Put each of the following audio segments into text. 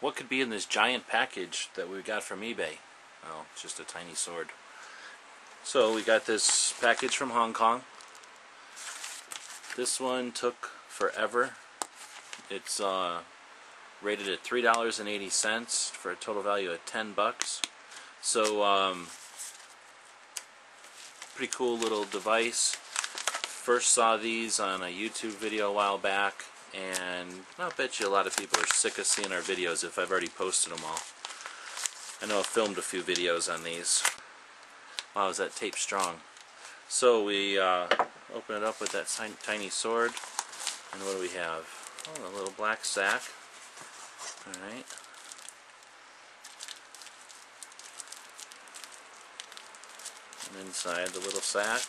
what could be in this giant package that we got from eBay? Oh, just a tiny sword. So we got this package from Hong Kong. This one took forever. It's uh, rated at three dollars and eighty cents for a total value of ten bucks. So um, pretty cool little device. First saw these on a YouTube video a while back, and I'll bet you a lot of people are sick of seeing our videos if I've already posted them all. I know I've filmed a few videos on these. Wow, is that tape strong? So we uh, open it up with that tiny sword, and what do we have? Oh, a little black sack. Alright. And inside the little sack,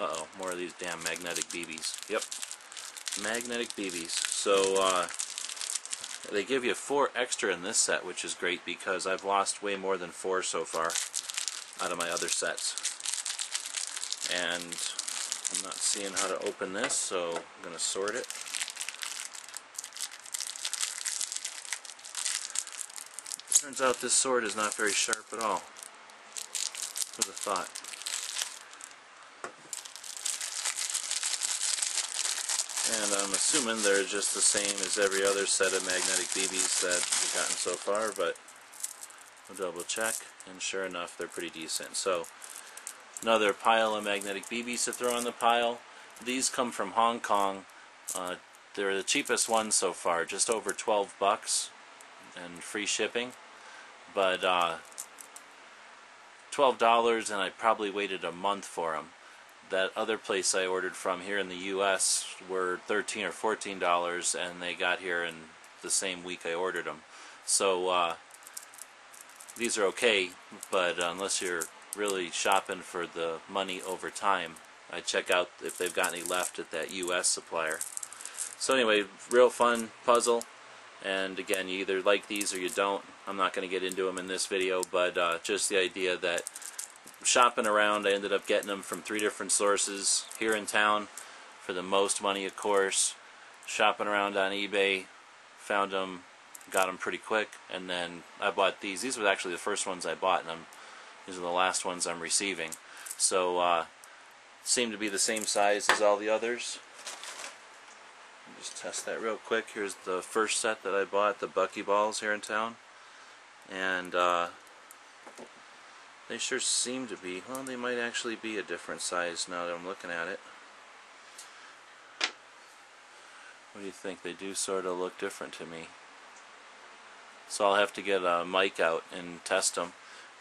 uh-oh, more of these damn magnetic BBs. Yep, magnetic BBs. So, uh, they give you four extra in this set, which is great because I've lost way more than four so far out of my other sets. And I'm not seeing how to open this, so I'm going to sort it. Turns out this sword is not very sharp at all. Who'd have thought? And I'm assuming they're just the same as every other set of magnetic BBs that we've gotten so far, but we'll double check, and sure enough, they're pretty decent. So, another pile of magnetic BBs to throw on the pile. These come from Hong Kong. Uh, they're the cheapest ones so far, just over 12 bucks and free shipping but uh, $12 and I probably waited a month for them. That other place I ordered from here in the U.S. were 13 or $14 and they got here in the same week I ordered them. So uh, these are okay, but unless you're really shopping for the money over time, I check out if they've got any left at that U.S. supplier. So anyway, real fun puzzle. And again, you either like these or you don't. I'm not going to get into them in this video, but uh, just the idea that shopping around, I ended up getting them from three different sources here in town for the most money, of course. Shopping around on eBay, found them, got them pretty quick, and then I bought these. These were actually the first ones I bought, and I'm, these are the last ones I'm receiving. So, uh, seem to be the same size as all the others just test that real quick. Here's the first set that I bought, the Bucky Balls here in town. And uh, they sure seem to be, well, they might actually be a different size now that I'm looking at it. What do you think? They do sort of look different to me. So I'll have to get a mic out and test them.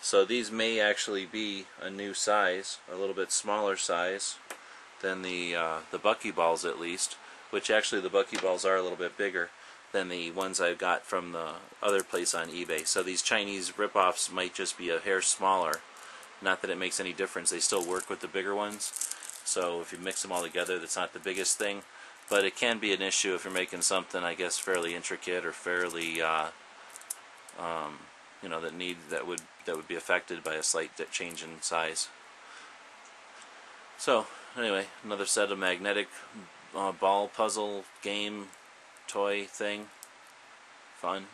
So these may actually be a new size, a little bit smaller size than the uh, the Buckyballs at least which actually the buckyballs are a little bit bigger than the ones I've got from the other place on eBay. So these Chinese ripoffs might just be a hair smaller. Not that it makes any difference. They still work with the bigger ones. So if you mix them all together, that's not the biggest thing. But it can be an issue if you're making something, I guess, fairly intricate or fairly, uh, um, you know, that need that would that would be affected by a slight change in size. So anyway, another set of magnetic uh, ball puzzle game toy thing. Fun.